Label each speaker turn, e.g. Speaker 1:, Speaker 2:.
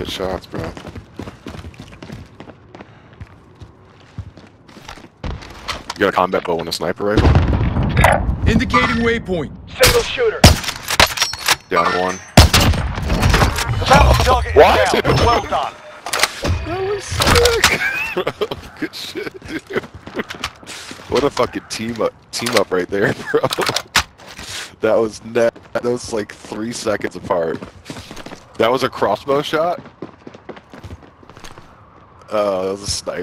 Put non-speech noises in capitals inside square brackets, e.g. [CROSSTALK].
Speaker 1: hit shots, bro. You got a combat bow and a sniper rifle?
Speaker 2: Indicating waypoint.
Speaker 3: Single shooter.
Speaker 1: Down one.
Speaker 3: The battle target
Speaker 1: What?
Speaker 3: is down. Well done. [LAUGHS]
Speaker 1: That was sick. Bro, [LAUGHS] good shit, dude. What a fucking team up, team up right there, [LAUGHS] bro. That was net. That was like three seconds apart. That was a crossbow shot. Oh, that was a sniper.